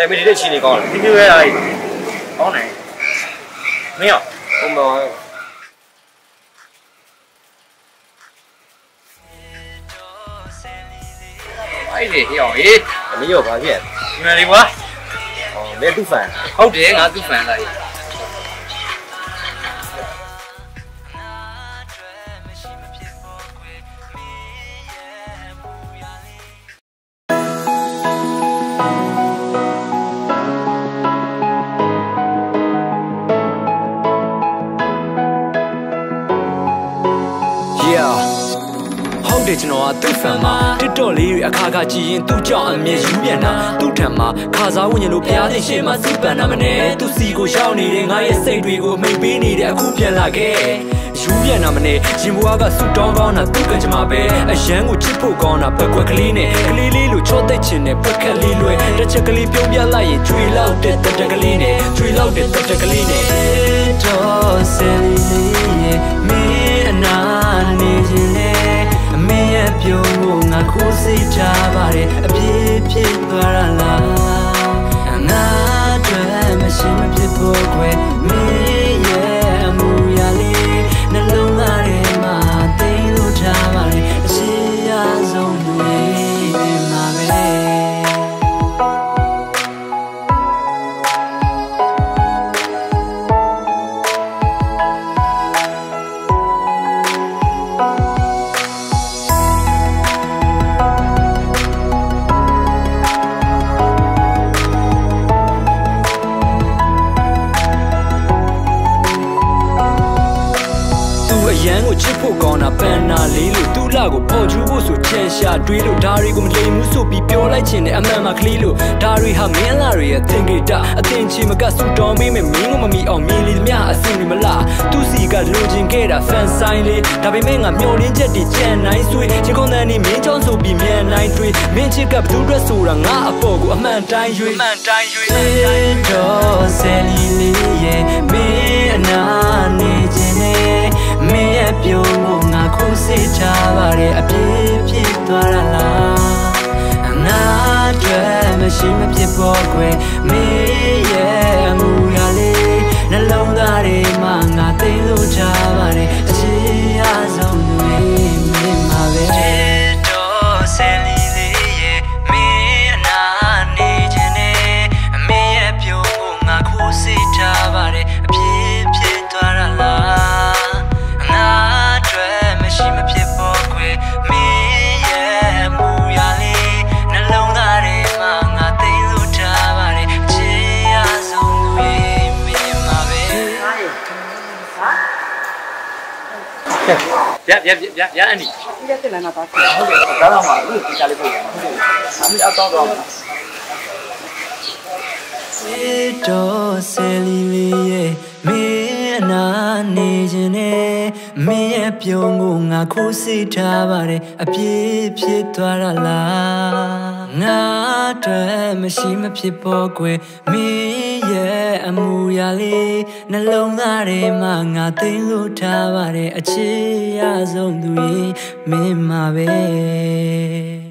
အဲမင်းဒီနေ့ချင်းနေကောင်းလားဒီလိုပဲအားကြီးကောင်းတယ်မင်းရောဟုတ်ပါဘူးအဲ့ဒီဟေ့အောင်ဟေးအမေရောဘာဖြစ်ဒီမှာလေးကွာဟောမင်းသူ့ဖန်ဟုတ်တယ်ငါသူ့ဖန်လိုက် ဟုတ်တယ်ကျွန်တော်ကသူ့ဖန်မှာ TikTok လေးတွေအခါခါကြည့်ရင်သူ့ကြောင့်အမြဲယူပြန်တာသူ့ထံမှာခါစားဝင်ရင်လို့ဖျားသိရှင်မှာစီးပန်တာမနဲ့သူ့စီကိုရောက်နေတဲ့ငါရဲ့စိတ်တွေကိုမိတ်ပေးနေတဲ့အခုပြန်လာခဲ့ယူပြန်တာမနဲ့ရင်ဘွားကဆူတောင်းကောင်းတာသူ့ကကြမှာပဲအရန်ကိုချစ်ဖို့ကောင်းတာပက်ကွက်ကလေးနဲ့ကလေးလေးလိုချော့သိတ်ချင်တဲ့ပက်ကလေးလွယ်တစ်ချက်ကလေးပြုံးပြလိုက်ရင်ကျွေလောက်တဲ့တက်တက်ကလေးနဲ့ကျွေလောက်တဲ့တက်တက်ကလေးနဲ့တော့ဆယ်လေးရဲ့ ပြုံးကိုငါခိုးစိတ်ထားပါတယ်အပြည့်ဖြစ်သွားရလားငါအတွက်မရှိမဖြစ်ဖို့ခွဲမင်း ရန်ကိုချစ်ဖို့ကောင်းတာပန်နာလေးလို့သူ့လာကိုပေါ်ချူဖို့ဆိုချန်ရှာတွေးလို့ဒါတွေကိုမလိမ်ဘူးဆိုပြီးပြောလိုက်ချင်တယ်အမှန်မှကလေးလို့ဒါတွေဟာမင်းလာတွေရဲ့သင်္ကေတအသင်ချီမကဆူတော်မင်းမမင်းကိုမမီအောင်မြင်လေသမျှအစင်တွေမလားသူစီကလိုချင်ခဲ့တာဖန်ဆိုင်လေးဒါပေမဲ့ငါမျောလင်းချက်တွေကြံနိုင်ဆွေးချစ်ကုန်တဲ့နေမင်းချောင်းဆိုပြီးမြန်နိုင်တွေးမင်းချစ်ကဘသူရက်ဆိုတာငါအပေါ်ကိုအမှန်တိုင်းရွေးအမှန်တိုင်းရွေးတော့ဆယ်လီလေးရဲ့ သွားရလားငါအတွက်မရှိမဖြစ်ပေါ်ခွေမင်း ဗျဗျဗျဗျဗျအန်ဒီဒီရက်တင်လာတာပါဟုတ်တယ်ဒါတော့မှအခုဒီချာလေးပို့ဟုတ်တယ်အမေအတော့တော့စေတော့ဆယ်လီလေးရဲ့မင်းအနာနေခြင်းနဲ့မင်းရဲ့ပြုံးကိုငါခိုးစိတ်ထားပါတယ်အပြည့်ဖြစ်သွားရလားငါ အတွက်မရှိမဖြစ်ပေါ်ကွယ်မင်းရဲ့အမူအရာလေးနှလုံးသားထဲမှာငါသိလို့ထားပါတယ်အချစ်ရဆုံးသူရဲ့မင်းမှာပဲ